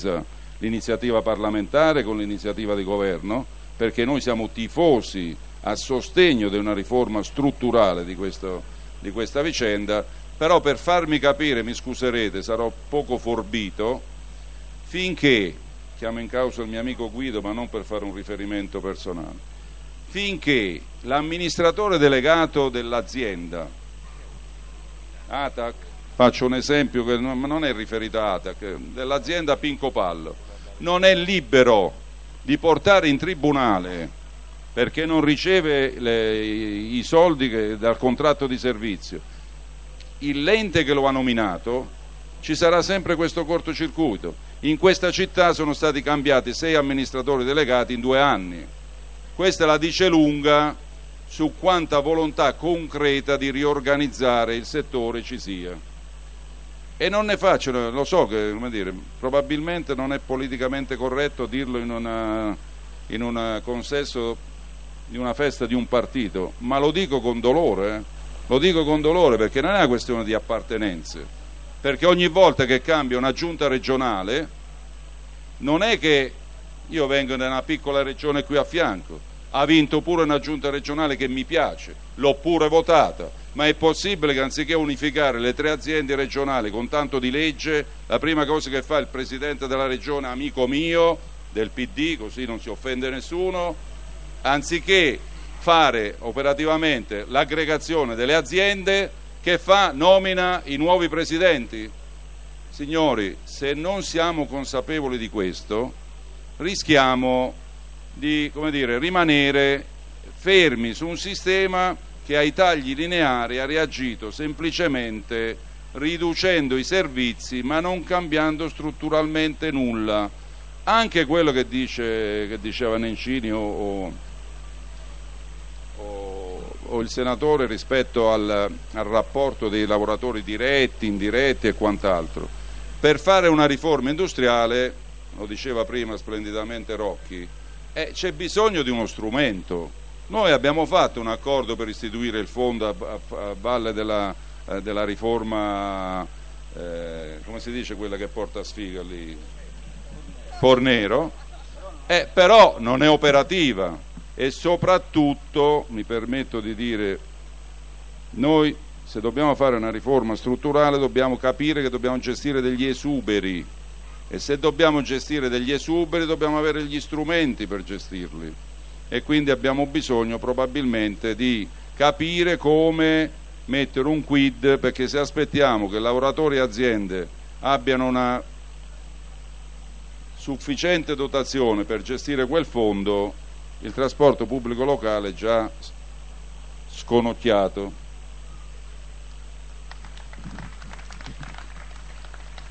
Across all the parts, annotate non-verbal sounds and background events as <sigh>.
sincronizza l'iniziativa parlamentare con l'iniziativa di governo, perché noi siamo tifosi a sostegno di una riforma strutturale di, questo, di questa vicenda, però per farmi capire, mi scuserete, sarò poco forbito, finché, chiamo in causa il mio amico Guido ma non per fare un riferimento personale, finché l'amministratore delegato dell'azienda, ATAC, faccio un esempio che non è riferito a ATAC, dell'azienda Pinco Pallo, non è libero di portare in tribunale perché non riceve le, i soldi che, dal contratto di servizio il l'ente che lo ha nominato, ci sarà sempre questo cortocircuito. In questa città sono stati cambiati sei amministratori delegati in due anni. Questa la dice lunga su quanta volontà concreta di riorganizzare il settore ci sia. E non ne faccio, lo so che dire, probabilmente non è politicamente corretto dirlo in, una, in un consesso di una festa di un partito, ma lo dico con dolore. Eh lo dico con dolore perché non è una questione di appartenenze, perché ogni volta che cambia una giunta regionale non è che io vengo da una piccola regione qui a fianco, ha vinto pure una giunta regionale che mi piace, l'ho pure votata, ma è possibile che anziché unificare le tre aziende regionali con tanto di legge, la prima cosa che fa il presidente della regione, amico mio, del PD, così non si offende nessuno, anziché fare operativamente l'aggregazione delle aziende che fa, nomina i nuovi presidenti. Signori, se non siamo consapevoli di questo, rischiamo di dire, rimanere fermi su un sistema che ai tagli lineari ha reagito semplicemente riducendo i servizi ma non cambiando strutturalmente nulla. Anche quello che, dice, che diceva Nencini o, o o il senatore rispetto al, al rapporto dei lavoratori diretti, indiretti e quant'altro. Per fare una riforma industriale, lo diceva prima splendidamente Rocchi, eh, c'è bisogno di uno strumento. Noi abbiamo fatto un accordo per istituire il fondo a, a, a valle della, eh, della riforma, eh, come si dice quella che porta sfiga lì? Fornero, eh, però non è operativa e soprattutto, mi permetto di dire, noi se dobbiamo fare una riforma strutturale dobbiamo capire che dobbiamo gestire degli esuberi. E se dobbiamo gestire degli esuberi dobbiamo avere gli strumenti per gestirli e quindi abbiamo bisogno probabilmente di capire come mettere un quid perché se aspettiamo che lavoratori e aziende abbiano una sufficiente dotazione per gestire quel fondo il trasporto pubblico locale già sconocchiato.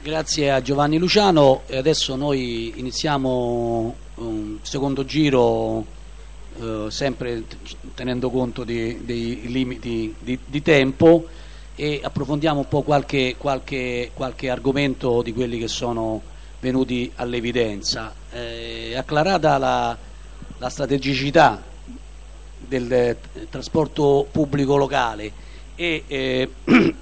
Grazie a Giovanni Luciano e adesso noi iniziamo un secondo giro eh, sempre tenendo conto di, dei limiti di, di, tempo e approfondiamo un po' qualche, qualche, qualche, argomento di quelli che sono venuti all'evidenza. Eh, acclarata la, la strategicità del eh, trasporto pubblico locale e eh, <clears throat>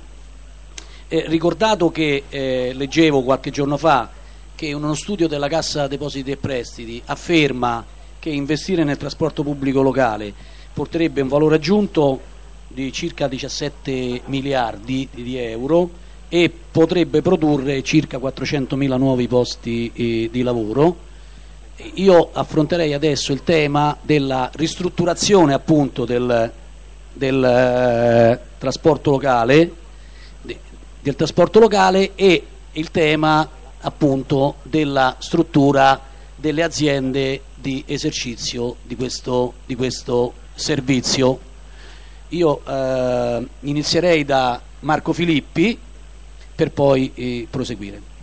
eh, ricordato che eh, leggevo qualche giorno fa che uno studio della Cassa Depositi e Prestiti afferma che investire nel trasporto pubblico locale porterebbe un valore aggiunto di circa 17 miliardi di euro e potrebbe produrre circa 400.000 nuovi posti eh, di lavoro. Io affronterei adesso il tema della ristrutturazione appunto del, del eh, trasporto locale de, del trasporto locale e il tema appunto della struttura delle aziende di esercizio di questo, di questo servizio. Io eh, inizierei da Marco Filippi per poi eh, proseguire.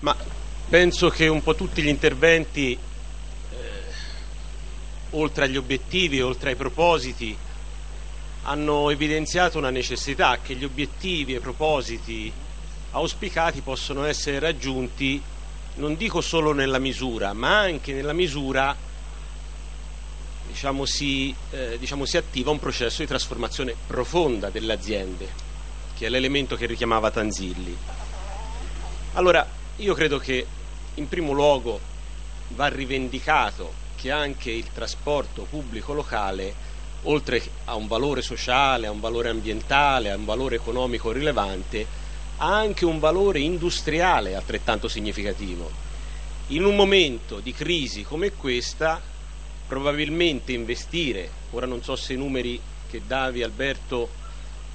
Ma penso che un po' tutti gli interventi, eh, oltre agli obiettivi, oltre ai propositi, hanno evidenziato una necessità che gli obiettivi e i propositi auspicati possono essere raggiunti non dico solo nella misura, ma anche nella misura diciamo, si, eh, diciamo, si attiva un processo di trasformazione profonda delle aziende, che è l'elemento che richiamava Tanzilli. Allora, io credo che in primo luogo va rivendicato che anche il trasporto pubblico locale, oltre a un valore sociale, a un valore ambientale, a un valore economico rilevante, ha anche un valore industriale altrettanto significativo. In un momento di crisi come questa, probabilmente investire, ora non so se i numeri che davi Alberto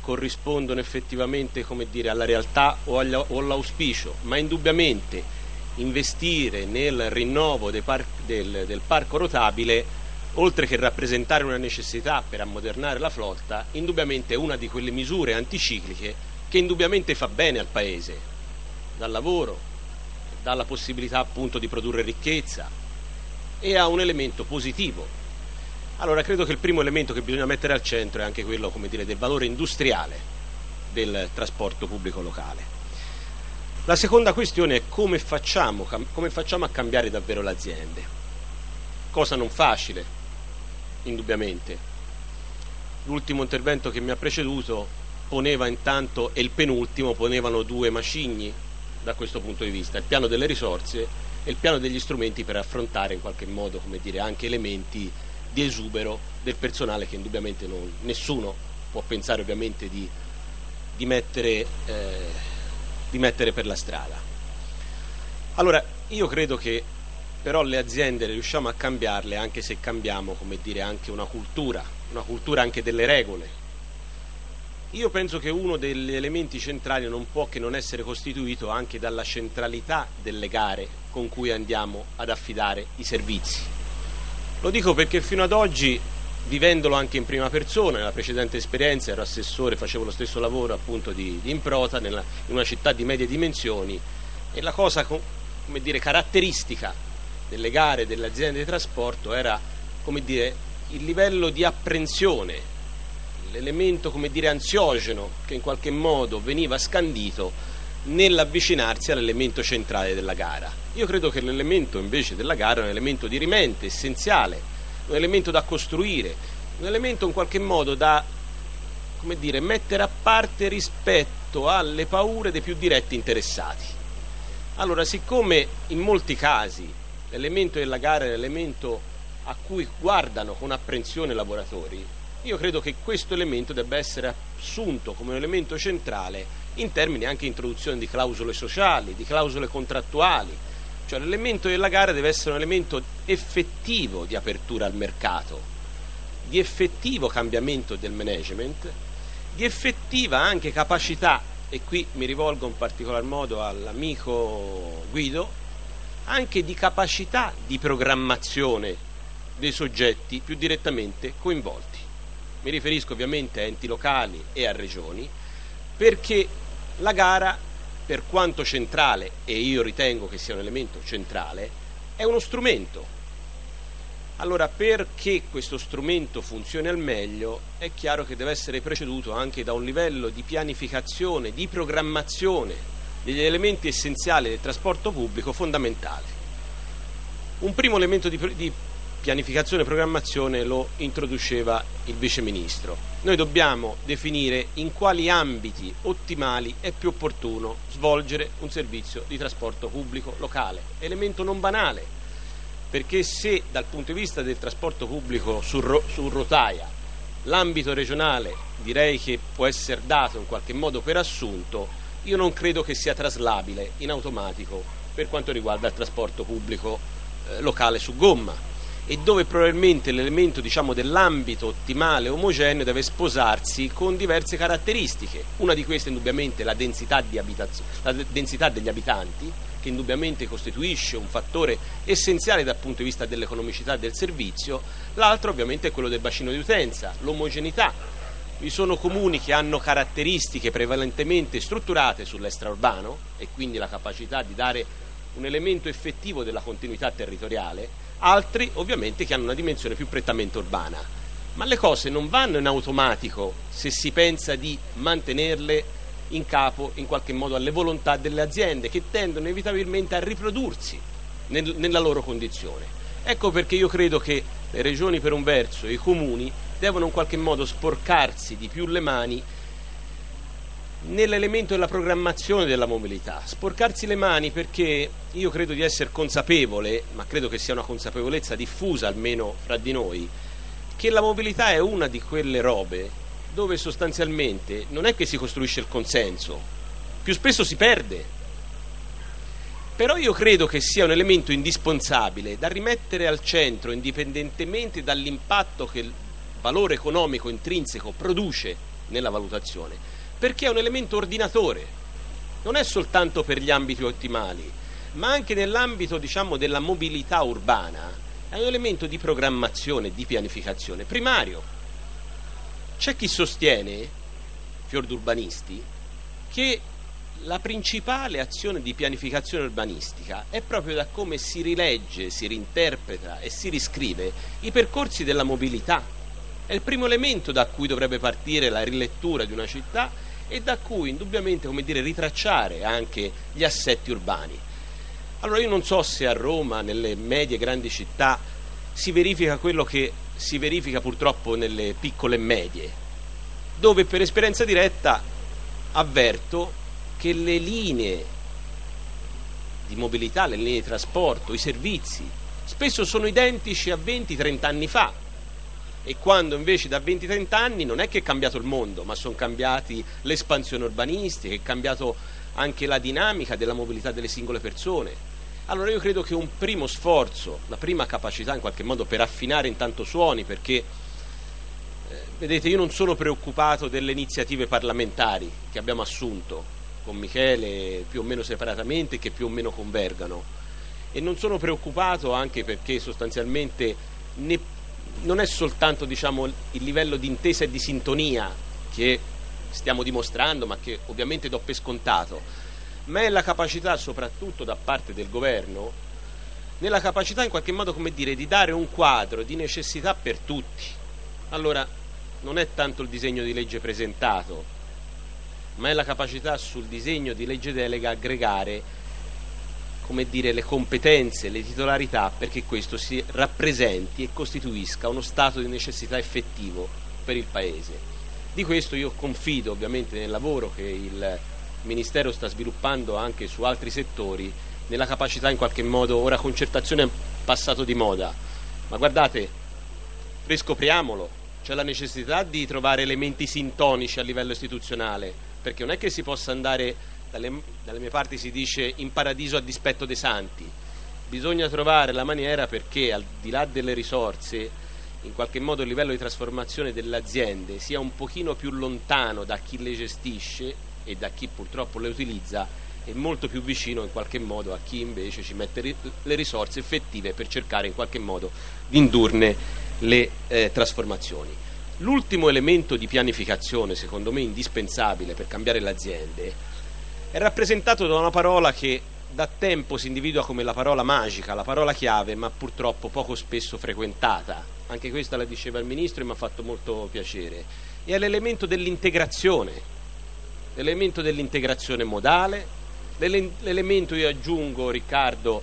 corrispondono effettivamente dire, alla realtà o, all'auspicio, ma indubbiamente investire nel rinnovo par del, del parco rotabile, oltre che rappresentare una necessità per ammodernare la flotta, indubbiamente è una di quelle misure anticicliche che indubbiamente fa bene al Paese, dal lavoro, dalla possibilità appunto di produrre ricchezza e ha un elemento positivo. Allora credo che il primo elemento che bisogna mettere al centro è anche quello dire, del valore industriale del trasporto pubblico locale. La seconda questione è come facciamo, come facciamo a cambiare davvero le aziende. Cosa non facile, indubbiamente. L'ultimo intervento che mi ha preceduto poneva intanto, e il penultimo ponevano due macigni da questo punto di vista, il piano delle risorse e il piano degli strumenti per affrontare in qualche modo dire, anche elementi di esubero del personale che indubbiamente non, nessuno può pensare ovviamente di, di mettere... Eh, di mettere per la strada. Allora, io credo che però le aziende le riusciamo a cambiarle anche se cambiamo, come dire, anche una cultura, una cultura anche delle regole. Io penso che uno degli elementi centrali non può che non essere costituito anche dalla centralità delle gare con cui andiamo ad affidare i servizi. Lo dico perché fino ad oggi vivendolo anche in prima persona, nella precedente esperienza ero assessore, facevo lo stesso lavoro appunto di, di Improta nella, in una città di medie dimensioni e la cosa come dire, caratteristica delle gare delle aziende di trasporto era come dire, il livello di apprensione, l'elemento come dire, ansiogeno che in qualche modo veniva scandito nell'avvicinarsi all'elemento centrale della gara. Io credo che l'elemento invece della gara è un elemento di rimente, essenziale, un elemento da costruire, un elemento in qualche modo da dire, mettere a parte rispetto alle paure dei più diretti interessati. Allora, siccome in molti casi l'elemento della gara è l'elemento a cui guardano con apprensione i lavoratori, io credo che questo elemento debba essere assunto come un elemento centrale in termini anche di introduzione di clausole sociali, di clausole contrattuali, cioè l'elemento della gara deve essere un elemento effettivo di apertura al mercato, di effettivo cambiamento del management, di effettiva anche capacità, e qui mi rivolgo in particolar modo all'amico Guido, anche di capacità di programmazione dei soggetti più direttamente coinvolti. Mi riferisco ovviamente a enti locali e a regioni, perché la gara per quanto centrale, e io ritengo che sia un elemento centrale, è uno strumento. Allora, perché questo strumento funzioni al meglio, è chiaro che deve essere preceduto anche da un livello di pianificazione, di programmazione degli elementi essenziali del trasporto pubblico fondamentale. Un primo elemento di, di pianificazione e programmazione lo introduceva il Vice Ministro. Noi dobbiamo definire in quali ambiti ottimali è più opportuno svolgere un servizio di trasporto pubblico locale. Elemento non banale, perché se dal punto di vista del trasporto pubblico su, ro- su rotaia l'ambito regionale direi che può essere dato in qualche modo per assunto, io non credo che sia traslabile in automatico per quanto riguarda il trasporto pubblico eh, locale su gomma e dove probabilmente l'elemento diciamo, dell'ambito ottimale omogeneo deve sposarsi con diverse caratteristiche. Una di queste indubbiamente è la densità, la densità degli abitanti, che indubbiamente costituisce un fattore essenziale dal punto di vista dell'economicità del servizio, l'altro ovviamente è quello del bacino di utenza, l'omogeneità. Vi sono comuni che hanno caratteristiche prevalentemente strutturate sull'extraurbano e quindi la capacità di dare un elemento effettivo della continuità territoriale, altri ovviamente che hanno una dimensione più prettamente urbana. Ma le cose non vanno in automatico se si pensa di mantenerle in capo in qualche modo alle volontà delle aziende che tendono inevitabilmente a riprodursi nel, nella loro condizione. Ecco perché io credo che le regioni per un verso e i comuni devono in qualche modo sporcarsi di più le mani nell'elemento della programmazione della mobilità. Sporcarsi le mani perché io credo di essere consapevole, ma credo che sia una consapevolezza diffusa almeno fra di noi, che la mobilità è una di quelle robe dove sostanzialmente non è che si costruisce il consenso, più spesso si perde. Però io credo che sia un elemento indispensabile da rimettere al centro indipendentemente dall'impatto che valore economico intrinseco produce nella valutazione, perché è un elemento ordinatore, non è soltanto per gli ambiti ottimali, ma anche nell'ambito diciamo, della mobilità urbana, è un elemento di programmazione, di pianificazione primario. C'è chi sostiene, fior d'urbanisti, che la principale azione di pianificazione urbanistica è proprio da come si rilegge, si rinterpreta e si riscrive i percorsi della mobilità. È il primo elemento da cui dovrebbe partire la rilettura di una città e da cui indubbiamente come dire, ritracciare anche gli assetti urbani. Allora io non so se a Roma, nelle medie grandi città, si verifica quello che si verifica purtroppo nelle piccole e medie, dove per esperienza diretta avverto che le linee di mobilità, le linee di trasporto, i servizi, spesso sono identici a 20-30 anni fa. E quando invece da 20-30 anni non è che è cambiato il mondo, ma sono cambiati le espansioni urbanistiche, è cambiato anche la dinamica della mobilità delle singole persone. Allora io credo che un primo sforzo, la prima capacità in qualche modo per affinare intanto suoni, perché eh, vedete io non sono preoccupato delle iniziative parlamentari che abbiamo assunto, con Michele più o meno separatamente che più o meno convergano e non sono preoccupato anche perché sostanzialmente ne, non è soltanto diciamo, il livello di intesa e di sintonia che stiamo dimostrando ma che ovviamente do per scontato ma è la capacità soprattutto da parte del governo nella capacità in qualche modo dire di dare un quadro di necessità per tutti. Allora non è tanto il disegno di legge presentato ma è la capacità sul disegno di legge delega aggregare come dire, le competenze, le titolarità perché questo si rappresenti e costituisca uno stato di necessità effettivo per il Paese. Di questo io confido ovviamente nel lavoro che il Ministero sta sviluppando anche su altri settori, nella capacità in qualche modo, ora concertazione è passato di moda, ma guardate, riscopriamolo, c'è la necessità di trovare elementi sintonici a livello istituzionale, perché non è che si possa andare, dalle, dalle mie parti si dice, in paradiso a dispetto dei santi, bisogna trovare la maniera perché al di là delle risorse in qualche modo il livello di trasformazione delle aziende sia un pochino più lontano da chi le gestisce e da chi purtroppo le utilizza e molto più vicino in qualche modo a chi invece ci mette le risorse effettive per cercare in qualche modo di indurne le eh, trasformazioni. L'ultimo elemento di pianificazione, secondo me indispensabile per cambiare le aziende, è rappresentato da una parola che da tempo si individua come la parola magica, la parola chiave, ma purtroppo poco spesso frequentata. Anche questa la diceva il Ministro e mi ha fatto molto piacere. E è l'elemento dell'integrazione, l'elemento dell'integrazione modale, l'elemento, io aggiungo Riccardo,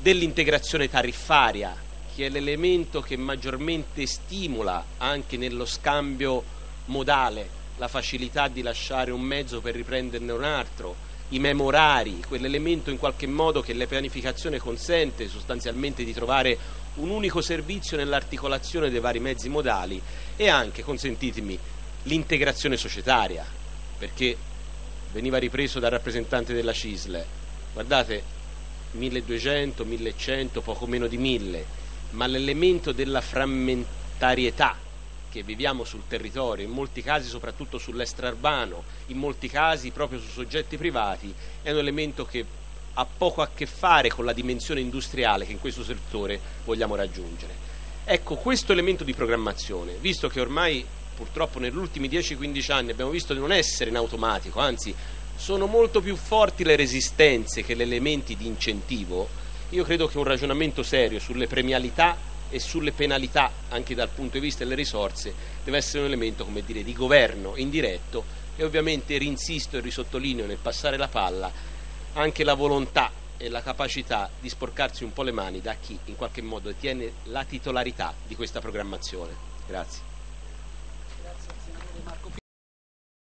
dell'integrazione tariffaria che è l'elemento che maggiormente stimola anche nello scambio modale la facilità di lasciare un mezzo per riprenderne un altro, i memorari, quell'elemento in qualche modo che la pianificazione consente sostanzialmente di trovare un unico servizio nell'articolazione dei vari mezzi modali e anche, consentitemi, l'integrazione societaria, perché veniva ripreso dal rappresentante della CISL, guardate, 1200, 1100, poco meno di 1000 ma l'elemento della frammentarietà che viviamo sul territorio, in molti casi soprattutto sull'extraurbano, in molti casi proprio su soggetti privati, è un elemento che ha poco a che fare con la dimensione industriale che in questo settore vogliamo raggiungere. Ecco, questo elemento di programmazione, visto che ormai purtroppo negli ultimi 10-15 anni abbiamo visto di non essere in automatico, anzi sono molto più forti le resistenze che gli elementi di incentivo, io credo che un ragionamento serio sulle premialità e sulle penalità, anche dal punto di vista delle risorse, deve essere un elemento dire, di governo indiretto e ovviamente rinsisto e risottolineo nel passare la palla anche la volontà e la capacità di sporcarsi un po' le mani da chi in qualche modo tiene la titolarità di questa programmazione. Grazie.